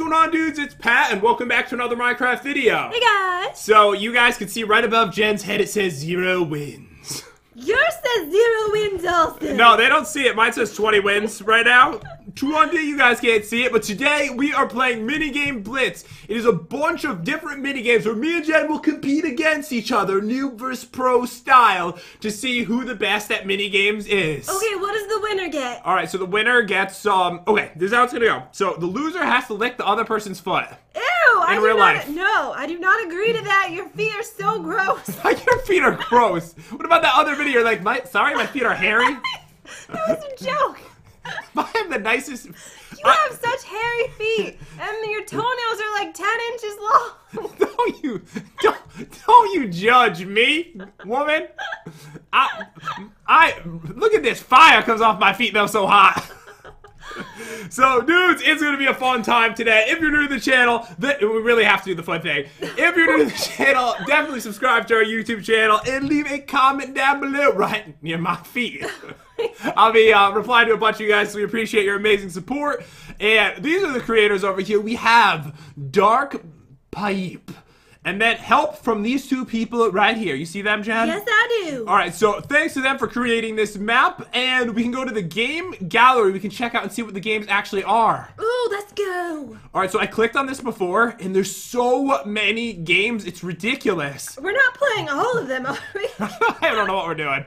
going on, dudes? It's Pat, and welcome back to another Minecraft video. Hey guys! So, you guys can see right above Jen's head, it says zero wins. Yours says zero wins also. No, they don't see it. Mine says 20 wins right now. 20, you guys can't see it, but today we are playing Minigame Blitz. It is a bunch of different minigames where me and Jen will compete against each other, noob versus pro style, to see who the best at minigames is. Okay, what does the winner get? Alright, so the winner gets, um, okay, this is how it's gonna go. So, the loser has to lick the other person's foot. Ew! I In real not, life. No, I do not agree to that. Your feet are so gross. Your feet are gross. What about that other video? You're Like, my sorry, my feet are hairy. that was a joke. I have the nicest. You I- have such hairy feet, and your toenails are like 10 inches long. don't you don't, don't you judge me, woman? I I look at this fire comes off my feet. They're so hot. So, dudes, it's gonna be a fun time today. If you're new to the channel, th- we really have to do the fun thing. If you're new to the channel, definitely subscribe to our YouTube channel and leave a comment down below, right near my feet. I'll be uh, replying to a bunch of you guys, so we appreciate your amazing support. And these are the creators over here. We have Dark Pipe, and then help from these two people right here. You see them, Jen? Yes, I do. All right, so thanks to them for creating this map, and we can go to the game gallery. We can check out and see what the games actually are. Ooh, let's go. All right, so I clicked on this before, and there's so many games, it's ridiculous. We're not playing all of them, are we? I don't know what we're doing.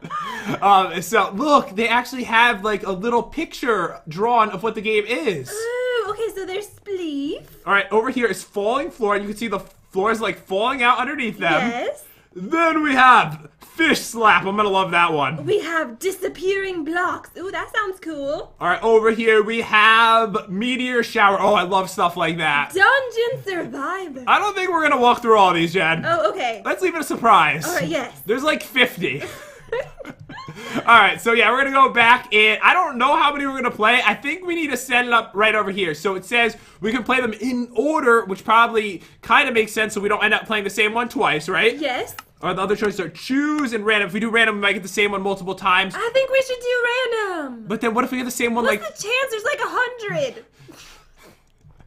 um, so look, they actually have like a little picture drawn of what the game is. Ooh, okay, so there's Spleef. All right, over here is falling floor, and you can see the floor is like falling out underneath them. Yes. Then we have fish slap. I'm gonna love that one. We have disappearing blocks. Ooh, that sounds cool. All right, over here we have meteor shower. Oh, I love stuff like that. Dungeon Survivor. I don't think we're gonna walk through all these, Jen. oh, okay. Let's leave it a surprise. All right, yes. There's like 50. All right, so yeah, we're gonna go back and I don't know how many we're gonna play. I think we need to set it up right over here. So it says we can play them in order, which probably kind of makes sense so we don't end up playing the same one twice, right? Yes. Or the other choices are choose and random. If we do random, we might get the same one multiple times. I think we should do random. But then what if we get the same one What's like the chance? There's like a hundred.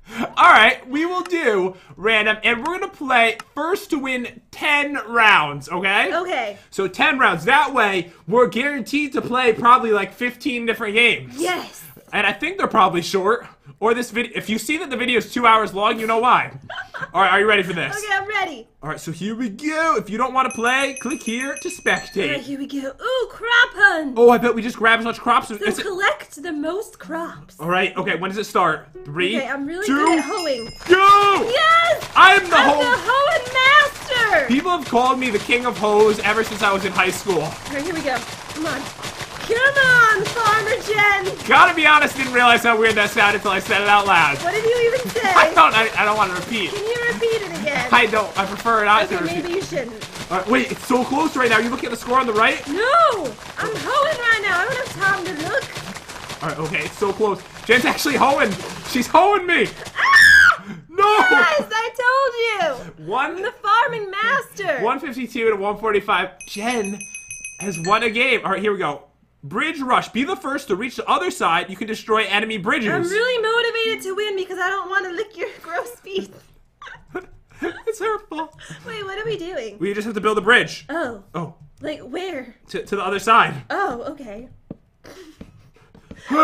All right, we will do random and we're going to play first to win 10 rounds, okay? Okay. So 10 rounds. That way, we're guaranteed to play probably like 15 different games. Yes. And I think they're probably short. Or this video, if you see that the video is two hours long, you know why. All right, are you ready for this? Okay, I'm ready. All right, so here we go. If you don't want to play, click here to spectate. All right, here we go. Ooh, crop hunt. Oh, I bet we just grab as much crops. so as- collect the most crops. All right, okay, when does it start? Three, Okay, I'm really two, good at hoeing. go! Yes! I'm the I'm the hoeing master! People have called me the king of hoes ever since I was in high school. All right, here we go. Come on. Come on, Farmer Jen! Gotta be honest, didn't realize how weird that sounded until I said it out loud. What did you even say? I don't. I, I don't want to repeat. Can you repeat it again? I don't. I prefer not okay, to repeat. maybe you shouldn't. All right, wait, it's so close right now. You looking at the score on the right? No! I'm hoeing right now. I don't have time to look. All right, okay, it's so close. Jen's actually hoeing. She's hoeing me. Ah! No. Yes, I told you! One. I'm the farming master! 152 to 145. Jen has won a game. All right, here we go. Bridge rush. Be the first to reach the other side. You can destroy enemy bridges. I'm really motivated to win because I don't want to lick your gross feet. it's hurtful. Wait, what are we doing? We just have to build a bridge. Oh, Oh, like where? to, to the other side. Oh, okay. No!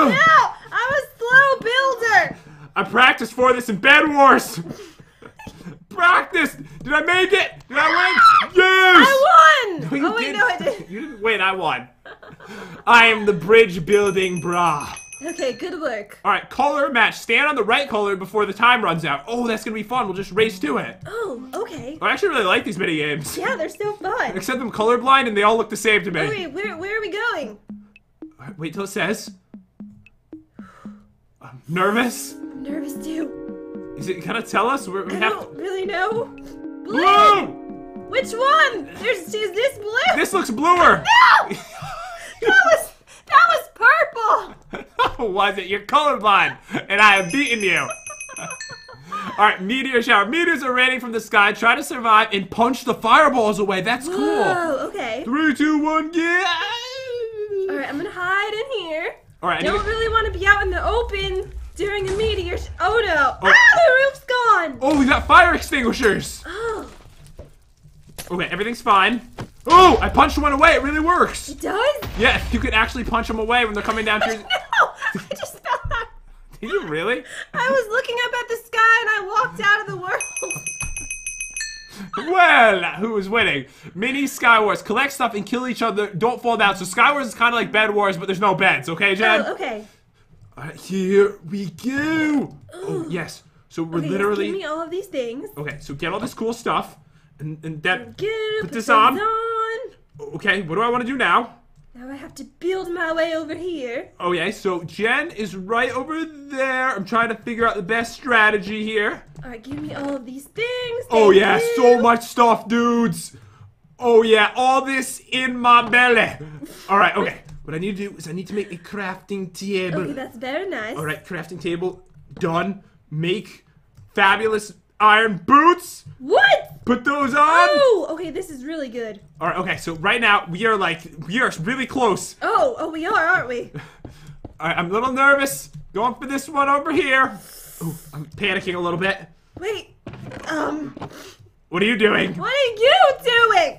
I'm a slow builder! I practiced for this in Bed Wars. Practice. Did I make it? Did I win? Yes. I won! No, oh, wait, didn't. no, I didn't. You didn't win. I won. I am the bridge building bra. Okay, good work. All right, color match. Stand on the right color before the time runs out. Oh, that's gonna be fun. We'll just race to it. Oh, okay. I actually really like these mini games. Yeah, they're so fun. Except I'm colorblind and they all look the same to me. Wait, where, where are we going? Right, Wait till it says. I'm nervous. I'm nervous too. Is it gonna tell us? We're, we I have don't to. really know. Blue! Blue. Which one? There's, is this blue? This looks bluer. No! That was, that was purple! was it? You're colorblind, and I have beaten you. All right, meteor shower. Meteors are raining from the sky. Try to survive and punch the fireballs away. That's cool. Whoa, okay. Three, two, one, get! Alright, I'm gonna hide in here. All right, I don't really want to be out in the open. During a meteor. Oh no! Ah, the roof's gone. Oh, we got fire extinguishers. Oh, Okay, everything's fine. Oh, I punched one away. It really works. it does. Yeah, you can actually punch them away when they're coming down to your. No, I just fell out. Did you really? I was looking up at the sky and I walked out of the world. Well, who is winning? Mini Sky Wars. Collect stuff and kill each other. Don't fall down. So Sky Wars is kind of like Bed Wars, but there's no beds. Okay, Jen? Oh, okay. Alright, here we go. Oh, yes. So we're Okay, literally. give me all of these things. Okay, so get all this cool stuff. And, and that. Get Put put this those on. On. Okay, what do I want to do now? Now I have to build my way over here. Oh Okay, so Jen is right over there. I'm trying to figure out the best strategy here. All right, give me all of these things. Oh, yeah, you. so much stuff, dudes. Oh, yeah, all this in my belly. All right, okay. What I need to do is I need to make a crafting table. Okay, that's very nice. All right, crafting table done. Make fabulous iron boots. What? Put those on. Oh, okay, this is really good. All right, okay. So right now we are like we are really close. Oh, oh, we are, aren't we? All right, I'm a little nervous. Going for this one over here. Ooh, I'm panicking a little bit. Wait. Um, What are you doing? what are you doing?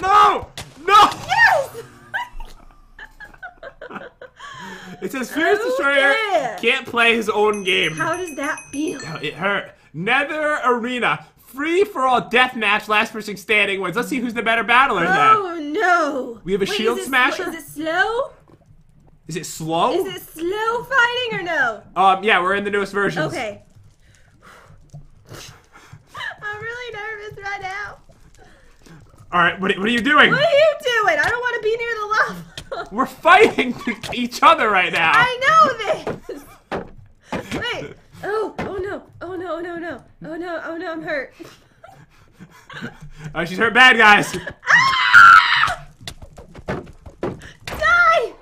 No! No! Yes. It says Fierce Oh, Destroyer yeah. can't play his own game. How does that feel? It hurt. Nether Arena. Free for all death match, last person standing wins. Let's see who's the better battler then. Oh no! We have a Wait, shield is it, smasher? Is it slow? Is it slow? Is it slow fighting or no? Um, yeah, we're in the newest version. Okay. I'm really nervous right now. All right, what, what are you doing? What are you doing? I don't want to be near the lava. We're fighting each other right now. I know this. Wait. Oh, oh no. Oh no, oh no, no. Oh no, oh no, I'm hurt. Oh, she's hurt bad, guys. Ah! Die!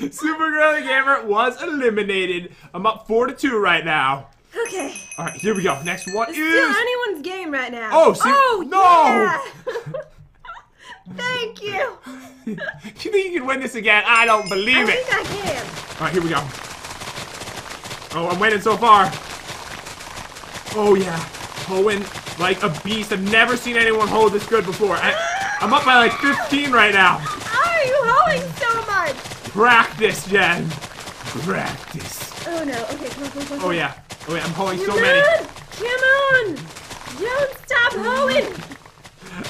Super Girly Gamer was eliminated. I'm up four to two right now. Okay. All right, here we go. Next one It's is. still anyone's game right now. Oh, see- oh no! yeah. Thank you. you think you can win this again? I don't I believe it. I think I can. All right, here we go. Oh, I'm winning so far. Oh yeah, hoeing like a beast. I've never seen anyone hoe this good before. I, I'm up by like 15 right now. How are you hoeing so much? Practice, Jen. Practice. Oh no. Okay, come on, come on, come on. Oh yeah. Oh yeah, I'm hoeing so Come many. on! Come on! Don't stop hoeing!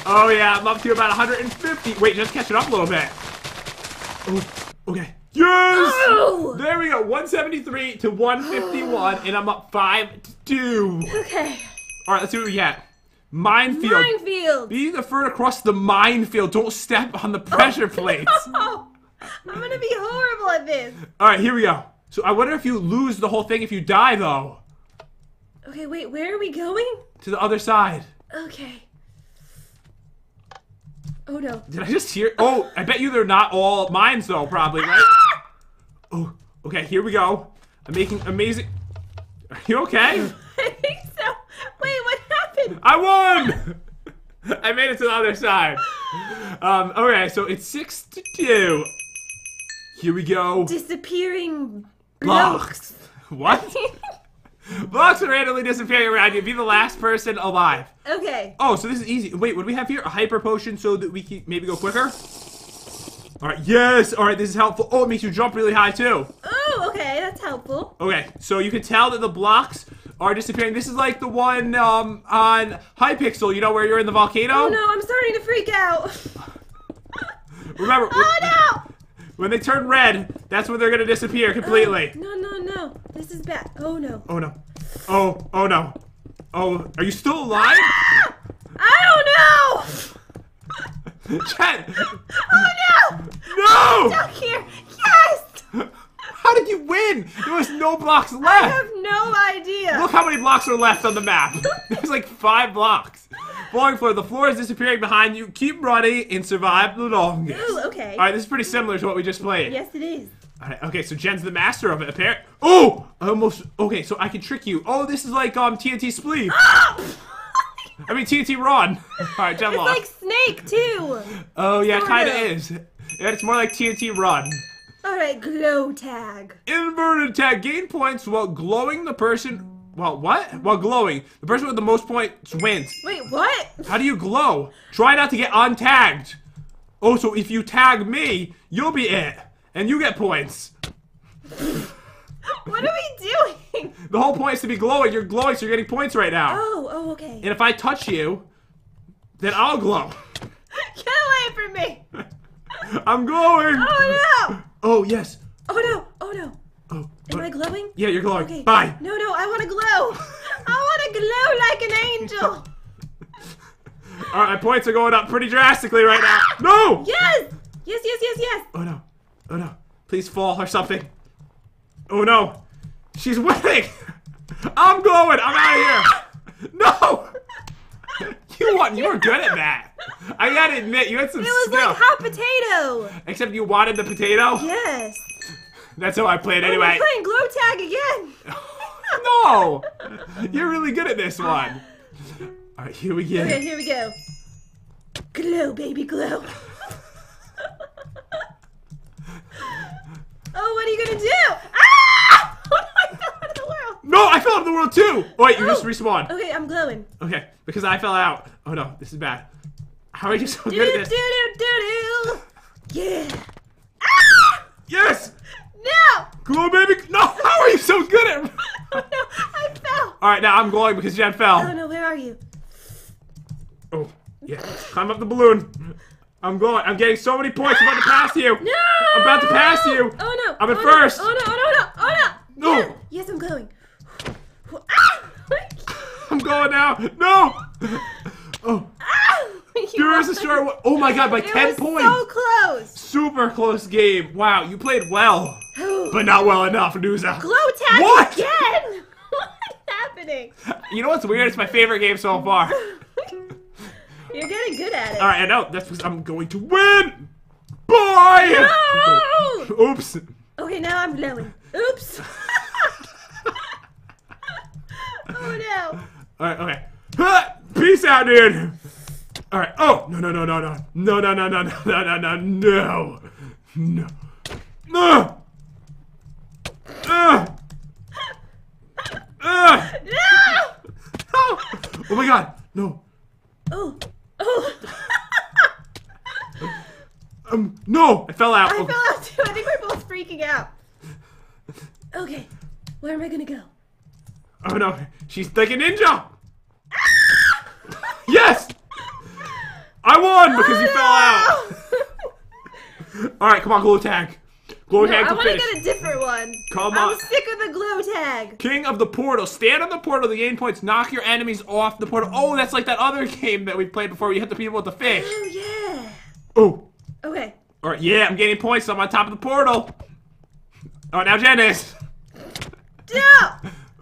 Oh yeah, I'm up to about 150. Wait, just catching up a little bit. Oh, okay. Yes! Oh! There we go. 173 to 151, and I'm up 5 to 2. Okay. Alright, let's see what we get. Minefield. Minefield! Be the first across the minefield. Don't step on the pressure oh, plates. Oh, I'm gonna be horrible at this. Alright, here we go. So I wonder if you lose the whole thing if you die, though. Okay, wait, where are we going? To the other side. Okay. Oh no. Did I just hear? Oh, I bet you they're not all mines, though, probably, right? Oh, okay, here we go. I'm making amazing. Are you okay? I think so. Wait, what happened? I won! I made it to the other side. Um, okay, so it's six to two. Here we go. Disappearing Blocks. What? Blocks are randomly disappearing around you. Be the last person alive. Okay. Oh, so this is easy. Wait, what do we have here? A hyper potion so that we can maybe go quicker? Alright, yes! Alright, this is helpful. Oh, it makes you jump really high too. Oh, okay, that's helpful. Okay, so you can tell that the blocks are disappearing. This is like the one um, on Hypixel, you know, where you're in the volcano? Oh no, I'm starting to freak out. Remember, Oh no! when they turn red, that's when they're gonna disappear completely. No, no, no. This is bad. Oh no. Oh no. Oh, oh no. Oh, are you still alive? Ah! I don't know! Jen! Oh no! No! I'm Stuck here. Yes! How did you win? There was no blocks left! I have no idea. Look how many blocks are left on the map. There's like five blocks. Falling floor, the floor is disappearing behind you. Keep running and survive the longest. Ooh, okay. Alright, this is pretty similar to what we just played. Yes, it is. Alright, okay, so Jen's the master of it, apparently. Oh! I almost. Okay, so I can trick you. Oh, this is like um TNT Spleef. I mean TNT Run. Alright, Jen It's lost. like Snake too. oh, yeah, sort kinda is. Yeah, it's more like TNT Run. All right, glow tag. Inverted tag. Gain points while glowing the person. Well, what? While glowing. The person with the most points wins. Wait, what? How do you glow? Try not to get untagged. Oh, so if you tag me, you'll be it. And you get points. What are we doing? The whole point is to be glowing. You're glowing, so you're getting points right now. Oh, oh, okay. And if I touch you, then I'll glow. Get away from me! I'm glowing. Oh no! Oh, yes. Oh no! Oh no! Oh, Am I glowing? yeah, you're glowing. Okay. Bye. No, no, I want to glow. I want to glow like an angel. All right, my points are going up pretty drastically right now. No! Yes! Yes, yes, yes, yes. Oh no. Oh no. Please fall or something. Oh no. She's winning. I'm going. I'm out of here. No. You won. You were good at that. I gotta admit, you had some It was skill. like hot potato. Except you wanted the potato. Yes. That's how I played Oh, anyway. We're playing glow tag again. no. You're really good at this one. All right, here we go. Okay, here we go. Glow, baby, glow. oh, what are you do? Ah! Oh, out of the world. No, I fell out of the world too. Oh, wait, you just Oh. respawned. Okay, I'm glowing. Okay, because I fell out. Oh no, this is bad. How are you so Do good do at do this? do do. Yeah. Ah! Yes! No! Glow baby! No! How are you so good at Oh no, I fell. Alright, now I'm glowing because Jen fell. Oh no, where are you? Oh, yeah. Climb up the balloon. I'm going. I'm getting so many points. I'm about to pass you. No! I'm about to pass you. Oh! I'm at oh, first. No. Oh no! Oh no! Oh no! No. Yes, yes I'm going. I'm going now. No! Oh! You yours is short. Oh my god, by It 10 was points. so close. Super close game. Wow, you played well. But not well enough, Nuza. Glow tag What? again. What's happening? You know what's weird? It's my favorite game so far. You're getting good at it. Alright, I know. That's because I'm going to win. Bye! No! Oops. Okay, now I'm glowing. Oops. oh no. Alright, okay. Ha! Peace out, dude. Alright. Oh, no, no, no, no, no. No, no, no, no, no, no, no, no, no. No. Uh. Uh. No! Oh. oh my god. No. Oh. Oh. Um, no. I fell out. I Oh, fell out too. I think we're both freaking out. Okay. Where am I gonna go? oh no. She's like a ninja. yes. I won because you fell out. Alright, come on, glow tag. Glow No, tag I to want to finish. get a different one. Come on. I'm on. sick of the glow tag. King of the Portal. Stand on the portal to gain points. Knock your enemies off the portal. Oh, that's like that other game that we played before. We hit the people with the fish. Oh yeah. Oh. Okay. All right. Yeah, I'm gaining points. I'm on top of the portal. Oh, now Janice. No.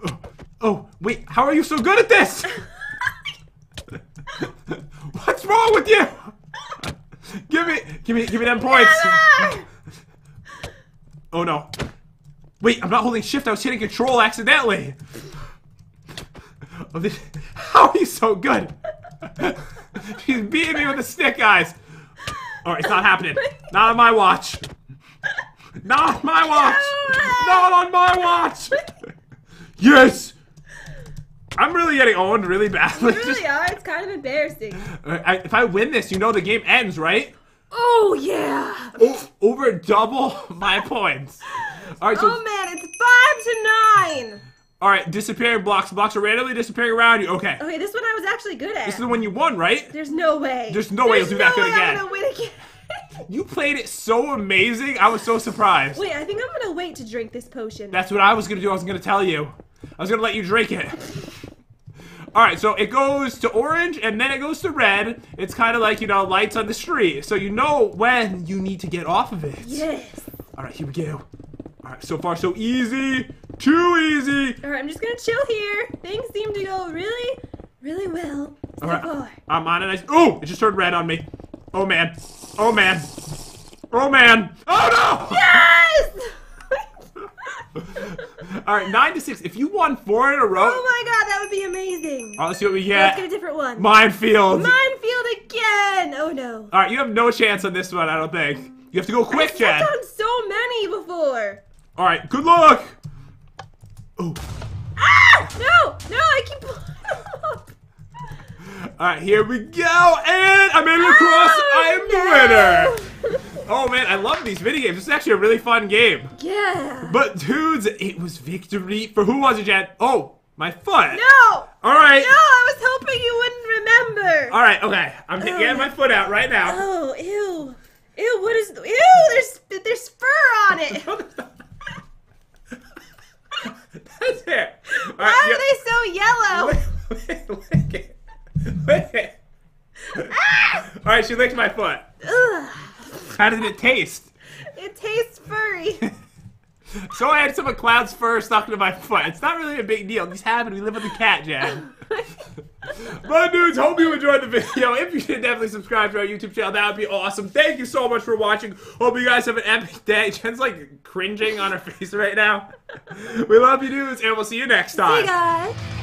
Oh, oh, wait. How are you so good at this? What's wrong with you? give me, give me, give me them points. Never! Oh no. Wait, I'm not holding shift. I was hitting control accidentally. How are you so good? She's beating me with a stick, guys. All right, it's not happening. Not on my watch. Not on my watch. Not on my watch. Yes. I'm really getting owned really badly. You really are. It's kind of embarrassing. I, if I win this, you know the game ends, right? Oh yeah. O- over double my points. All right, so Oh man, it's five to nine. All right, disappearing blocks. Blocks are randomly disappearing around you. Okay, Okay, this one I was actually good at. this is the one you won, right? There's no way. There's no way you'll do that good no I'm again. gonna win again. You played it so amazing. I was so surprised. Wait, I think I'm gonna wait to drink this potion. That's what I was gonna do. I was gonna tell you. I was gonna let you drink it. All right, so it goes to orange and then it goes to red. It's kind of like you know lights on the street, so you know when you need to get off of it. yes. All right, here we go. All right, so far so easy. Too easy. All right, I'm just gonna chill here. Things seem to go really, really well so All right, far. I'm on it. Oh, it just turned red on me. Oh man. Oh man. Oh man. Oh no! Yes! All right, nine to six. If you won four in a row, oh my god, that would be amazing. all right, let's see what we get. Let's get a different one. Minefield. Minefield again. Oh no. All right, you have no chance on this one, I don't think. You have to go quick, I've Chad. stepped on so many before. All right, good luck. Oh, Ah! No! No! I keep all right, here we go, and I made it across. I am the winner. Oh man, I love these mini games. This is actually a really fun game. Yeah. But dudes, it was victory for who was it, Chad? Oh, my foot. No! All right. No! I was hoping you wouldn't remember. All right. Okay. I'm getting my foot out right now. Oh, ew. Ew, what is. Ew, there's, there's fur on it. That's it. All Why right, are they so yellow? they? Lick it. Lick it. Ah! All right. She licked my foot. Ugh. How did it taste? It tastes furry. So I had some of Cloud's fur stuck into my foot. It's not really a big deal. These happen. We live with a cat, Jen. But dudes, hope you enjoyed the video. If you did, definitely subscribe to our YouTube channel. That would be awesome. Thank you so much for watching. Hope you guys have an epic day. Jen's like cringing on her face right now. We love you dudes, and we'll see you next time. Hey guys.